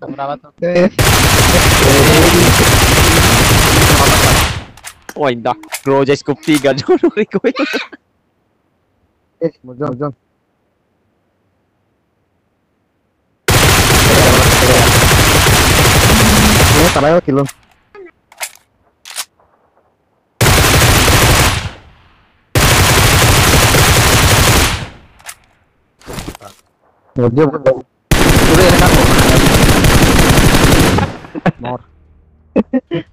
Nombraba todo. Oh, ainda. Grow just scoop 3 Jono recoil. Eh, Mujang, Mujang. Ini taray kilo. Here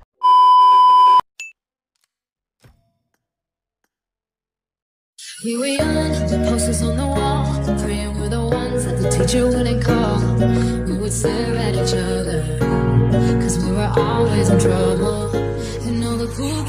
we are, the posters on the wall, praying we're the ones that the teacher wouldn't call. We would stare at each other, cause we were always in trouble. And all the cool